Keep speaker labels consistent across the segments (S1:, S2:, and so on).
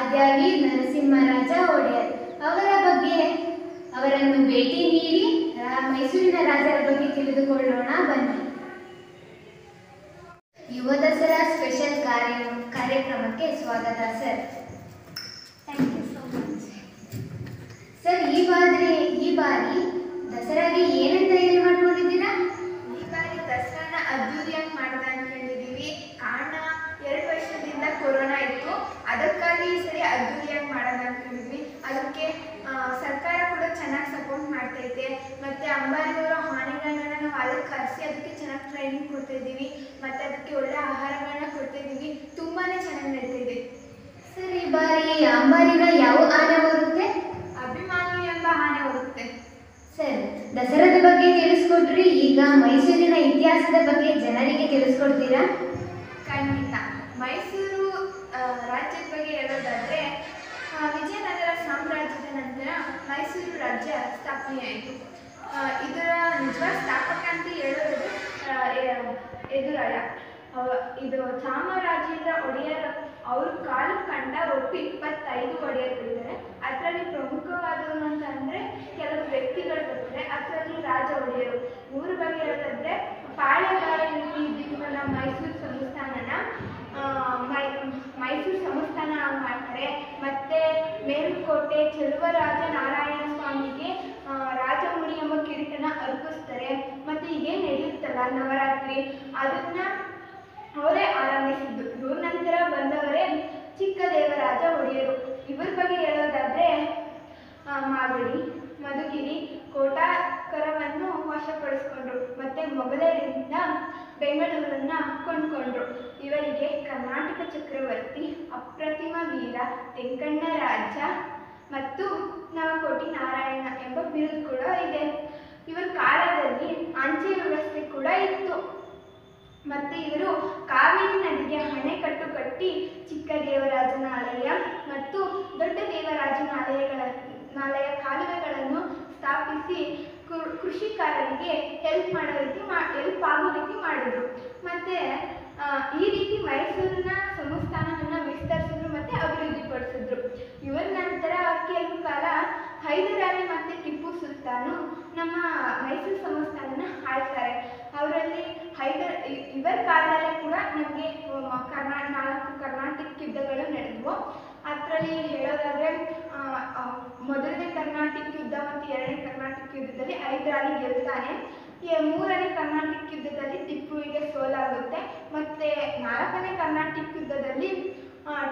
S1: ಆದ್ಯಾವೀರ್ ನರಸಿಂಹರಾಜ ಒಡೆಯರ್. ಅವರ ಬಗ್ಗೆ ಅವರನ್ನು ಭೇಟಿ ನೀಡಿ ಮೈಸೂರಿನ ರಾಜರ ಬಗ್ಗೆ ತಿಳಿದುಕೊಳ್ಳೋಣ, ಬನ್ನಿ. ಯುವ ದಸರಾ ಸ್ಪೆಷಲ್ ಕಾರ್ಯ ಕಾರ್ಯಕ್ರಮಕ್ಕೆ ಸ್ವಾಗತ, sir. Thank you so much sir, ಈ ಬಾರಿ ಈ ಬಾರಿ ದಸರಾಗೆ ಏನೇನು ತಯಾರಿ ಮಾಡ್ಕೊಂಡಿದ್ದೀರಾ?
S2: ಈ ಬಾರಿ ದಸರಾನ ಅದ್ದೂರಿಯಾಗಿ ಮಾಡೋಣ ಅನ್ಕೊಂಡಿದೀವಿ ಕಾರಣ ಎರಡು ವರ್ಷದಿಂದ ಕೊರೋನಾ ಇತ್ತು ಅದಕ್ಕಾಗಿ ಈ ಸರಿ ಅದ್ದೂರಿಯಾಗಿ ಮಾಡೋಣ ಹೇಳಿದ್ವಿ. ಅದಕ್ಕೆ ಸರ್ಕಾರ ಕೂಡ ಚೆನ್ನಾಗಿ ಸಪೋರ್ಟ್ ಮಾಡ್ತೈತೆ. ಮತ್ತೆ ಅಂಬಾರಿಯವರ ಆನೆಗಳನ್ನ ನಾವು ಅದಕ್ಕೆ ಕರೆಸಿ ಅದಕ್ಕೆ ಚೆನ್ನಾಗಿ ಟ್ರೈನಿಂಗ್ ಕೊಡ್ತಾ ಇದ್ದೀವಿ ಮತ್ತೆ ಅದಕ್ಕೆ ಒಳ್ಳೆ ಆಹಾರಗಳನ್ನ ಕೊಡ್ತಾ ಇದ್ದೀವಿ ತುಂಬಾನೇ ಚೆನ್ನಾಗಿ ನಡೀತಾ ಇದೆ
S1: ಸರ್ ಈ ಬಾರಿ ಅಂಬಾರಿನ ಯಾವ ಆನೆ ಬರುತ್ತೆ?
S2: ಅಭಿಮಾನಿ ಎಂಬ ಆನೆ ಬರುತ್ತೆ.
S1: ಸರ್ ದಸರಾದ ಬಗ್ಗೆ ತಿಳಿಸ್ಕೊಟ್ರಿ ಈಗ ಮೈಸೂರಿನ ಇತಿಹಾಸದ ಬಗ್ಗೆ ಜನರಿಗೆ ತಿಳಿಸ್ಕೊಡ್ತೀರಾ?
S2: ಖಂಡಿತ. ಮೈಸೂರು ರಾಜ್ಯದ ಬಗ್ಗೆ ಹೇಳೋದಾದ್ರೆ ವಿಜಯನಗರ ಸಾಮ್ರಾಜ್ಯದ ನಂತರ ಮೈಸೂರು ರಾಜ್ಯ ಸ್ಥಾಪನೆಯಾಯಿತು ಇದರ ನಿಜವಾದ ಸ್ಥಾಪಕ ಅಂತ ಹೇಳೋದು ಎದುರಾಯ ಇದು ಚಾಮರಾಜೇಂದ್ರ ಒಡೆಯರ್, ಅವರು ಕಾಲು ಕಂಡ ಒಟ್ಟು ಇಪ್ಪತ್ತೈದು ಒಡೆಯರ್ಗಳಿದ್ದಾರೆ ಅದರಲ್ಲಿ ಪ್ರಮುಖವಾದವನು ಅಂತ ಅಂದ್ರೆ ಕೆಲವು ವ್ಯಕ್ತಿಗಳು ಬರ್ತಾರೆ ಅದರಲ್ಲಿ ರಾಜ ಒಡೆಯರು. ಊರ ಬಗ್ಗೆ ಹೇಳೋದಾದ್ರೆ ಪಾಳೆಗಾರ ರೀತಿ ಇದ್ದಿದ್ದು ನಮ್ಮ ಮೈಸೂರು ಸಂಸ್ಥಾನನ ಆ, ಮೈ ಮೈಸೂರು ಸಂಸ್ಥಾನ ಮಾಡ್ತಾರೆ ಮತ್ತೆ ಮೇಲುಕೋಟೆ ಚೆಲುವರಾಜ ನಾರಾಯಣ ಸ್ವಾಮಿಗೆ ಆ, ರಾಜಮುಡಿ ಎಂಬ ಕಿರೀಟನ ಅರ್ಪಿಸ್ತಾರೆ. ಮತ್ತೆ ಹೀಗೆ ನಡೆಯುತ್ತಲ್ಲ ನವರಾತ್ರಿ? ಅದನ್ನ ಅವರೇ ಆರಂಭಿಸಿದ್ದು. ನಂತರ ಬಂದವರೇ ಚಿಕ್ಕದೇವರಾಜ ಒಡೆಯರು. ಇವ್ರ ಬಗ್ಗೆ ಹೇಳೋದಾದ್ರೆ ಮಾಗಡಿ ಮಧುಗಿರಿ ಕೋಟಾಕರವನ್ನು ವಶಪಡಿಸ್ಕೊಂಡ್ರು. ಮತ್ತೆ ಮೊಘಲರಿಂದ ಬೆಂಗಳೂರನ್ನ ಕೊಂಡ್ಕೊಂಡ್ರು. ಇವರಿಗೆ ಕರ್ನಾಟಕ ಚಕ್ರವರ್ತಿ ಅಪ್ರತಿಮ ವೀರ ತೆಂಕಣ್ಣ ರಾಜ ಮತ್ತು ನವಕೋಟಿ ನಾರಾಯಣ ಎಂಬ ಬಿರುದು ಕೂಡ ಇದೆ. ಇವರ ಕಾಲದಲ್ಲಿ ಅಂಚೆ ವ್ಯವಸ್ಥೆ ಕೂಡ ಇತ್ತು. ಮತ್ತೆ ಇವರು ಕಾವೇರಿ ನದಿಗೆ ಅಣೆಕಟ್ಟು ಕಟ್ಟಿ ಚಿಕ್ಕ ದೇವರಾಜನ ಆಲಯ ಮತ್ತು ದೊಡ್ಡ ದೇವರಾಜನ ಆಲಯಗಳ ಆಲಯ ಕಾಲುವೆಗಳನ್ನು ಸ್ಥಾಪಿಸಿ ಕೃಷಿಕಾರರಿಗೆ ಹೆಲ್ಪ್ ಮಾಡೋ ರೀತಿ ಮಾ ಹೆಲ್ಪ್ ಆಗೋ ರೀತಿ ಮಾಡಿದ್ರು. ಮತ್ತೆ ಈ ರೀತಿ ಮೈಸೂರಿನ ಸಂಸ್ಥಾನವನ್ನು ವಿಸ್ತರಿಸಿದ ಅಭಿವೃದ್ಧಿಪಡಿಸಿದ್ರು. ಇವರ ನಂತರ ಕೆಲವು ಕಾಲ ಹೈದರಾಲಿ ಮತ್ತೆ ಟಿಪ್ಪು ಸುಲ್ತಾನು ನಮ್ಮ ಮೈಸೂರು ಸಂಸ್ಥಾನನ ಆಳ್ತಾರೆ. ಅವರಲ್ಲಿ ಹೈದರ್ ಇವರ ಕಾಲದಲ್ಲೇ ಕೂಡ ನಮಗೆ ಕರ್ನಾ, ನಾಲ್ಕು ಕರ್ನಾಟಕ ಯುದ್ಧಗಳು ನಡೆದವು. ಅದರಲ್ಲಿ ಹೇಳೋದಾದ್ರೆ ಮೊದಲನೇ ಕರ್ನಾಟಕ ಯುದ್ಧ ಮತ್ತು ಎರಡನೇ ಕರ್ನಾಟಕ ಯುದ್ಧದಲ್ಲಿ ಹೈದರಾಲಿ ಗೆಲ್ತಾನೆ. ಮೂರನೇ ಕರ್ನಾಟಕ ಯುದ್ಧದಲ್ಲಿ ಟಿಪ್ಪುವಿಗೆ ಸೋಲಾಗುತ್ತೆ. ಮತ್ತೆ ನಾಲ್ಕನೇ ಕರ್ನಾಟಕ ಯುದ್ಧದಲ್ಲಿ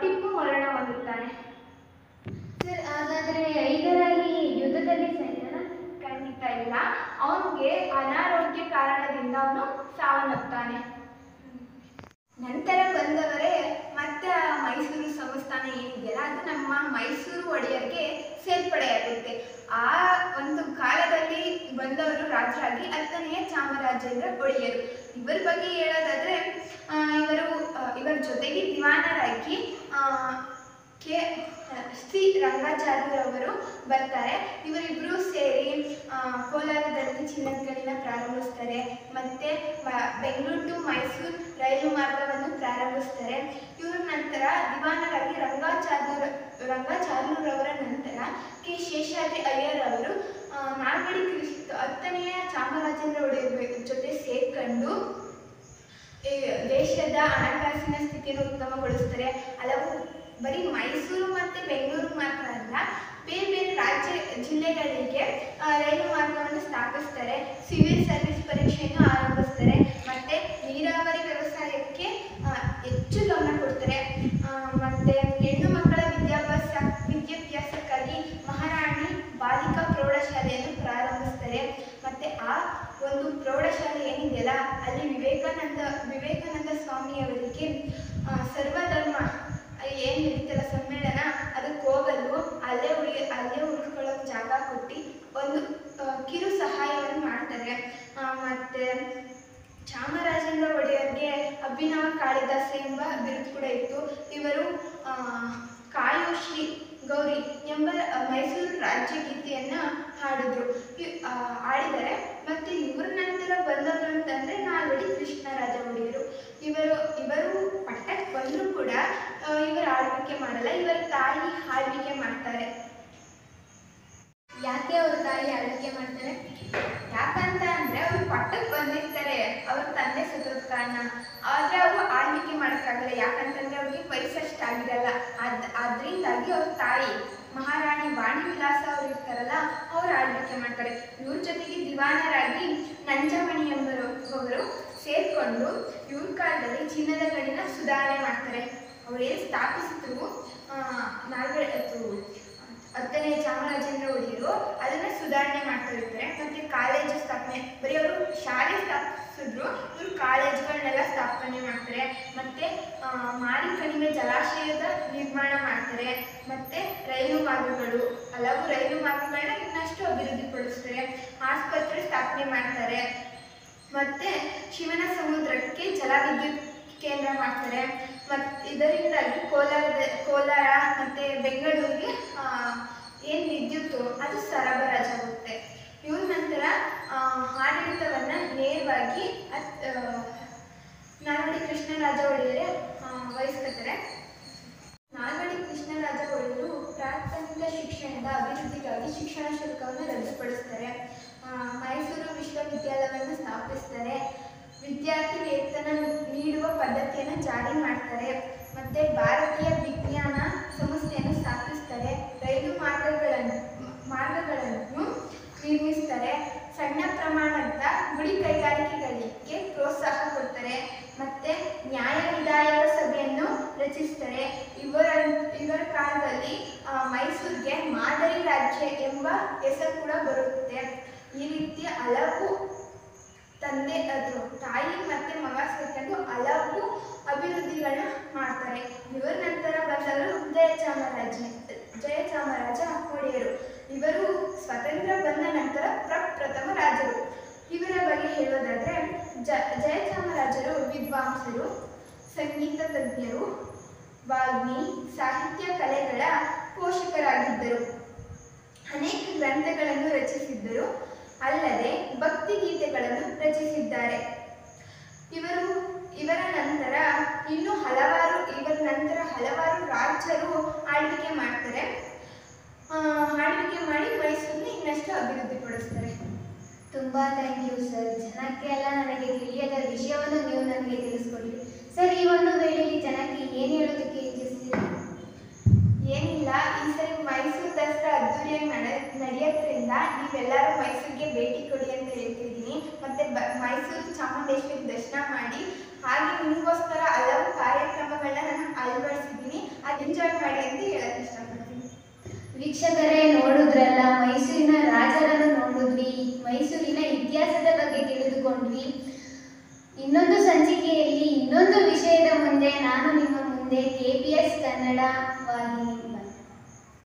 S2: ಟಿಪ್ಪು ಮರಣ ಹೊಂದುತ್ತಾನೆ.
S1: ಸರ್, ಹಾಗಾದ್ರೆ ಐದರಲ್ಲಿ ಯುದ್ಧದಲ್ಲಿ ಸೈನ್ಯನ
S2: ಖಂಡಿತ ಇಲ್ಲ. ಅವನಿಗೆ ಅನಾರೋಗ್ಯ ಕಾರಣದಿಂದ ಅವನು ಸಾವನ್ನಪ್ತಾನೆ. ನಂತರ ಬಂದವರೇ, ಮತ್ತೆ ಮೈಸೂರು ಸಂಸ್ಥಾನ ಏನಿದೆಯಲ್ಲ, ಅದು ನಮ್ಮ ಮೈಸೂರು ಒಡೆಯರ್ಗೆ ಸೇರ್ಪಡೆಯಾಗುತ್ತೆ. ಆ ಒಂದು ಕಾಲದಲ್ಲಿ ಬಂದವರು ರಾಜರಾಗಿ ಹತ್ತನೆಯ ಚಾಮರಾಜೇಂದ್ರ ಒಡೆಯರು. ಇವರ ಬಗ್ಗೆ ಹೇಳೋದಾದ್ರೆ ಇವರು ಇವರ ಜೊತೆಗೆ ದಿವಾನರಾಗಿ ಕೆ, ಶ್ರೀ ರಂಗಾಚಾರ್ಯರವರು ಬರ್ತಾರೆ. ಇವರಿಬ್ಬರು ಸೇರಿ ಕೋಲಾರದಲ್ಲಿ ಚಿನ್ನದ ಪ್ರಾರಂಭಿಸ್ತಾರೆ. ಮತ್ತೆ ಬೆಂಗಳೂರು ಟು ಮೈಸೂರು ರೈಲು ಇವ್ರ ನಂತರ ದಿವಾನರಾಗಿ ರಂಗಾಚಾರ್ಯ ರಂಗಾಚಾರ್ಯರವರ ನಂತರ ಕೆ. ಶೇಷಾದ್ರಿ ಅಯ್ಯರ್ ಅವರು ಆ, ನಾಲ್ಗಡಿ ಕ್ರಿಸ್ತ ಹತ್ತನೆಯ ಚಾಮರಾಜೇಂದ್ರ ಒಡೆಯರ್ ಜೊತೆ ಸೇರ್ಕೊಂಡು ದೇಶದ ಹಣಕಾಸಿನ ಸ್ಥಿತಿಯನ್ನು ಉತ್ತಮಗೊಳಿಸ್ತಾರೆ. ಹಲವು ಬರೀ ಮೈಸೂರು ಮತ್ತು ಬೆಂಗಳೂರು ಮಾತ್ರ ಅಲ್ಲ ಬೇರೆ ಬೇರೆ ರಾಜ್ಯ ಜಿಲ್ಲೆಗಳಿಗೆ ರೈಲು ಉಳ್ಕೊಳ್ಳೋಕೆ ಜಾಗ ಕೊಟ್ಟು ಒಂದು ಕಿರು ಸಹಾಯವನ್ನು ಮಾಡ್ತಾರೆ. ಮತ್ತು ಚಾಮರಾಜೇಂದ್ರ ಒಡೆಯರ್ಗೆ ಅಭಿನವ ಕಾಳಿದಾಸ ಎಂಬ ಬಿರುದು ಕೂಡ ಇತ್ತು. ಇವರು ಆ, ಕಾಯೋ ಶ್ರೀ ಗೌರಿ ಎಂಬ ಮೈಸೂರು ರಾಜ್ಯ ಗೀತೆಯನ್ನು ಹಾಡಿದ್ರು. ಇವ್- ಆ, ಹಾಡಿದ್ದಾರೆ ಮತ್ತು ಇವ್ರ ನಂತರ ಬಂದವರು ಅಂತಂದರೆ ನಾಲ್ವಡಿ ಕೃಷ್ಣರಾಜ ಒಡೆಯರು. ಇವರು ಇವರು ಪಟ್ಟಕ್ಕೆ ಬಂದರೂ ಕೂಡ ಇವರು ಆಳ್ವಿಕೆ ಮಾಡಲ್ಲ ಇವರ ತಾಯಿ ಆಳ್ವಿಕೆ ಮಾಡ್ತಾರೆ.
S1: ಯಾಕೆ ಅವ್ರ ತಾಯಿ ಆಳ್ವಿಕೆ ಮಾಡ್ತಾರೆ?
S2: ಯಾಕಂತ ಅಂದ್ರೆ ಅವ್ರು ಪಟ್ಟಕ್ಕೆ ಬಂದಿರ್ತಾರೆ. ಅವ್ರ ತಂದೆ ಸತ್ತೋದ್ ಕಾರಣ. ಆದ್ರೆ ಅವರು ಆಳ್ವಿಕೆ ಮಾಡಕ್ಕಾಗಲ್ಲ. ಯಾಕಂತಂದ್ರೆ ಅವ್ರಿಗೆ ವಯಸ್ಸಷ್ಟು ಆಗಿರಲ್ಲ ಅದ್ ಅದರಿಂದಾಗಿ ಅವ್ರ ತಾಯಿ ಮಹಾರಾಣಿ ವಾಣಿ ವಿಲಾಸ ಅವ್ರು ಇರ್ತಾರಲ್ಲ, ಅವ್ರು ಆಳ್ವಿಕೆ ಮಾಡ್ತಾರೆ. ಇವ್ರ ಜೊತೆಗೆ ದಿವಾನರಾಗಿ ನಂಜಮಣಿ ಎಂಬರು ಅವರು ಸೇರ್ಕೊಂಡು ಇವ್ರ ಕಾಲದಲ್ಲಿ ಚಿನ್ನದ ಗಣಿನ ಸುಧಾರಣೆ ಮಾಡ್ತಾರೆ. ಅವ್ರು ಏನು ಸ್ಥಾಪಿಸಿದ್ರು? ನಾಲ್ಕು ಹತ್ತನೇ ಚಾಮರಾಜೇಂದ್ರ ಒಡೆಯರು ಅದನ್ನ ಸುಧಾರಣೆ ಮಾಡ್ತಾ ಇರ್ತಾರೆ. ಮತ್ತೆ ಕಾಲೇಜು ಸ್ಥಾಪನೆ ಬರೀ ಅವರು ಶಾಲೆ ಸ್ಥಾಪಿಸಿದ್ರು ಇವರು ಕಾಲೇಜುಗಳನ್ನೆಲ್ಲ ಸ್ಥಾಪನೆ ಮಾಡ್ತಾರೆ. ಮತ್ತೆ ಆ, ಮಾರಿ ಕಣಿವೆ ಜಲಾಶಯದ ನಿರ್ಮಾಣ ಮಾಡ್ತಾರೆ. ಮತ್ತೆ ರೈಲು ಮಾರ್ಗಗಳು ಹಲವು ರೈಲು ಮಾರ್ಗಗಳನ್ನ ಇನ್ನಷ್ಟು ಅಭಿವೃದ್ಧಿಪಡಿಸ್ತಾರೆ. ಆಸ್ಪತ್ರೆ ಸ್ಥಾಪನೆ ಮಾಡ್ತಾರೆ. ಮತ್ತೆ ಶಿವನ ಸಮುದ್ರಕ್ಕೆ ಜಲವಿದ್ಯುತ್ ಕೇಂದ್ರ ಮಾಡ್ತಾರೆ. ಮತ್ತು ಇದರಿಂದಾಗಿ ಕೋಲಾರದ ಕೋಲಾರ ಮತ್ತು ಬೆಂಗಳೂರಿಗೆ ಸರಬರಾಜಾಗುತ್ತೆ ಇವ್ರ ನಂತರ ಆಡಳಿತವನ್ನ ನೇರವಾಗಿ ಅತ್- ನಾಲ್ವಡಿ ಕೃಷ್ಣರಾಜ ಒಡೆಯರೇ ವಹಿಸ್ಕೊತಾರೆ ನಾಲ್ವಡಿ ಕೃಷ್ಣರಾಜ ಒಡೆಯರು ಪ್ರಾಥಮಿಕ ಶಿಕ್ಷಣದ ಅಭಿವೃದ್ಧಿಗಾಗಿ ಶಿಕ್ಷಣ ಶುಲ್ಕವನ್ನು ರದ್ದುಪಡಿಸ್ತಾರೆ. ಮೈಸೂರು ವಿಶ್ವವಿದ್ಯಾಲಯವನ್ನು ಸ್ಥಾಪಿಸ್ತಾರೆ. ವಿದ್ಯಾರ್ಥಿ ವೇತನ ನೀಡುವ ಪದ್ಧತಿಯನ್ನು ಜಾರಿ ಮಾಡ್ತಾರೆ. ಮತ್ತೆ ಭಾರತೀಯ ವಿಜ್ಞಾನ ಸಂಸ್ಥೆಯನ್ನು ಸ್ಥಾಪಿಸ್ತಾರೆ ರೈಲು ಮಾರ್ಗಗಳನ್ನು ಮಾರ್ಗಗಳನ್ನು ನಿರ್ಮಿಸ್ತಾರೆ ಸಣ್ಣ ಪ್ರಮಾಣದ ಗುಡಿ ಕೈಗಾರಿಕೆಗಳಿಗೆ ಪ್ರೋತ್ಸಾಹ ಕೊಡ್ತಾರೆ ಮತ್ತೆ ನ್ಯಾಯ ವಿಧಾಯಕ ಸಭೆಯನ್ನು ರಚಿಸ್ತಾರೆ ಇವರ ಇವರ ಕಾಲದಲ್ಲಿ ಆ, ಮೈಸೂರಿಗೆ ಮಾದರಿ ರಾಜ್ಯ ಎಂಬ ಹೆಸರು ಕೂಡ ಬರುತ್ತೆ ಈ ರೀತಿ ಹಲವು ತಂದೆ ಅದು ತಾಯಿ ಮತ್ತೆ ಮಗ ಸೇರ್ಕೊಂಡು ಹಲವು ಅಭಿವೃದ್ಧಿಗಳನ್ನ ಮಾಡ್ತಾರೆ ಇವರ ನಂತರ ಬಂದವರು ಜಯ ಚಾಮರಾಜ ಒಡೆಯರು ಇವರು ಸ್ವತಂತ್ರ ಬಂದ ನಂತರ ಪ್ರಪ್ರಥಮ ರಾಜರು. ಇವರ ಬಗ್ಗೆ ಹೇಳೋದಾದ್ರೆ, ಜ ಜಯಚಾಮರಾಜರು ವಿದ್ವಾಂಸರು, ಸಂಗೀತ ತಜ್ಞರು ವಾಗ್ಮಿ ಸಾಹಿತ್ಯ ಕಲೆಗಳ ಪೋಷಕರಾಗಿದ್ದರು. ಅನೇಕ ಗ್ರಂಥಗಳನ್ನು ರಚಿಸಿದ್ದರು. ಅಲ್ಲದೆ ಭಕ್ತಿ ಗೀತೆಗಳನ್ನು ರಚಿಸಿದ್ದಾರೆ. ಇವರು ಇವರ ನಂತರ ಇನ್ನೂ ಹಲವಾರು ನಂತರ ಹಲವಾರು ರಾಜ್ಯರು ಆಳ್ವಿಕೆ ಮಾಡ್ತಾರೆ. ಆಳ್ವಿಕೆ ಮಾಡಿ ಮೈಸೂರನ್ನ ಇನ್ನಷ್ಟು ಅಭಿವೃದ್ಧಿಪಡಿಸ್ತಾರೆ
S1: ತುಂಬಾ ಥ್ಯಾಂಕ್ ಯು ಸರ್ ಜನಕ್ಕೆ ಎಲ್ಲ ನನಗೆ ತಿಳಿಯದ ವಿಷಯವನ್ನು ನೀವು ನನಗೆ ತಿಳಿಸ್ಕೊಡಿ ಸರ್, ಈ ಒಂದು ವೇಳೆಯಲ್ಲಿ ಜನಕ್ಕೆ ಏನು ಹೇಳೋದಕ್ಕೆ ಇಚ್ಛಿಸ್ತೀರಾ
S2: ಏನಿಲ್ಲ ಈ ಸರಿ ಮೈಸೂರು ದಸರಾ ಅದ್ದೂರಿಯಾಗಿ ನಡೆ ನಡೆಯೋದ್ರಿಂದ ನೀವೆಲ್ಲರೂ ಮೈಸೂರಿಗೆ ಭೇಟಿ ಕೊಡಿ ಅಂತ ಹೇಳ್ತಿದ್ದೀನಿ ಮತ್ತೆ ಬ ಮೈಸೂರು ಚಾಮುಂಡೇಶ್ವರಿ ದರ್ಶನ ಮಾಡಿ ಹಾಗೆ ನಿಮಗೋಸ್ಕರ ಹಲವು ಕಾರ್ಯಕ್ರಮಗಳನ್ನ ನಾನು ಅಳವಡಿಸಿದ್ದೀನಿ ಅದು ಮಾಡಿ ಅಂತ ಹೇಳಕ್ ಇಷ್ಟಪಡ್ತೀನಿ.
S1: ವೀಕ್ಷಕರೇ, ನೋಡಿದ್ರಲ್ಲ, ಮೈಸೂರಿನ ರಾಜರನ್ನು ನೋಡಿದ್ವಿ. ಮೈಸೂರಿನ ಇತಿಹಾಸದ ಬಗ್ಗೆ ತಿಳಿದುಕೊಂಡ್ವಿ. ಇನ್ನೊಂದು ಸಂಚಿಕೆಯಲ್ಲಿ ಇನ್ನೊಂದು ವಿಷಯದ ಮುಂದೆ ನಾನು ನಿಮ್ಮ ಮುಂದೆ ಕೆ ಪಿ ಎಸ್ ಕನ್ನಡ ವಾಹಿನಿ.